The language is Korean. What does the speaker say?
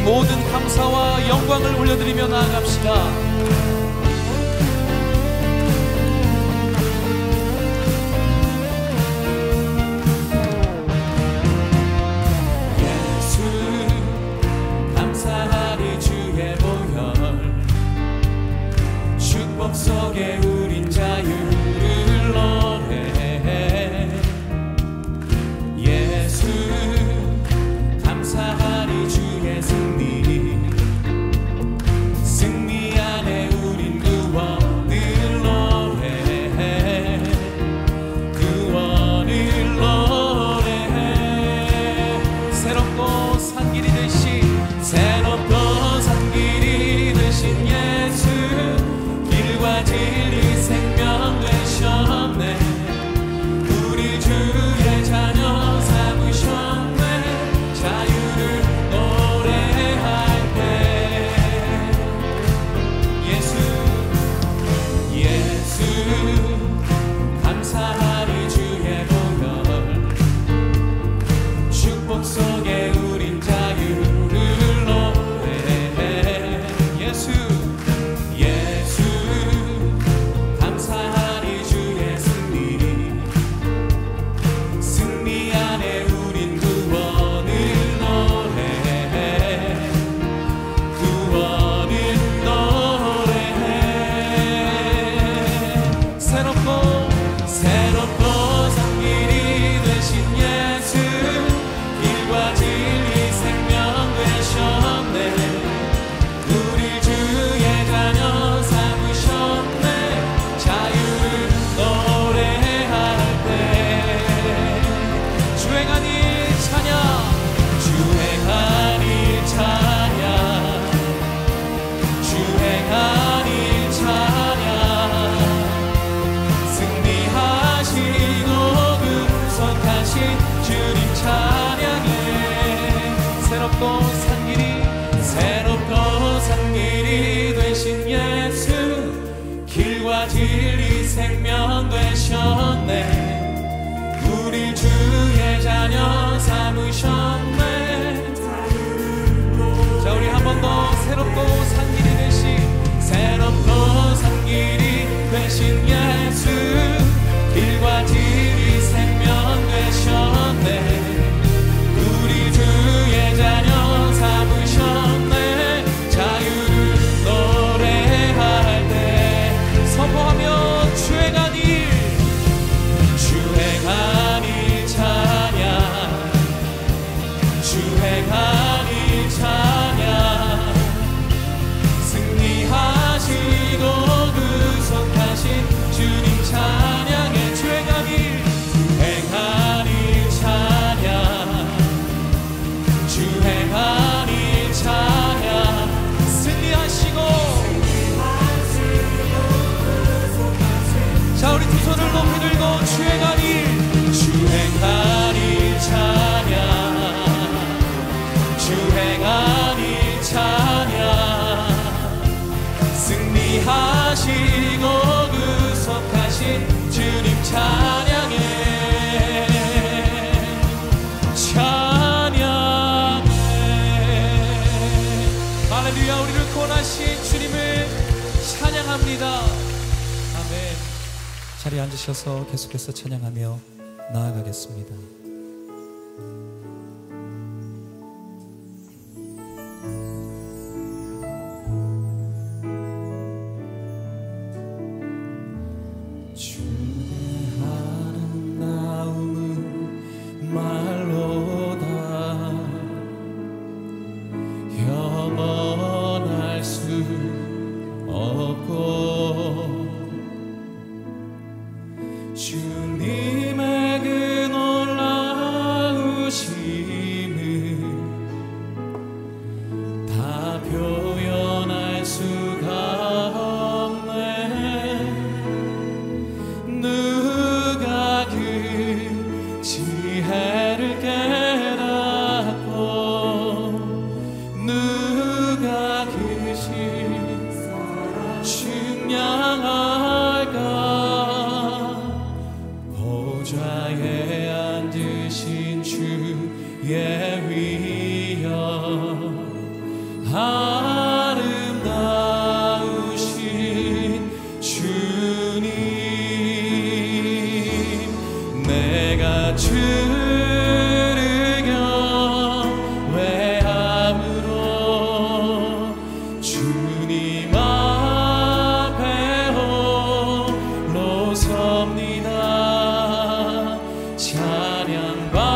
모든 감사와 영광을 올려드리며 나아갑시다. shine. 하시고 구속하신 주님 찬양해 찬양해. 할렐루야 우리를 구원하신 주님을 찬양합니다. 아멘. 자리에 앉으셔서 계속해서 찬양하며 나아가겠습니다. 없고 주 보좌에 앉으신 주의 위여 아름다우신 주님 내가 주 阳光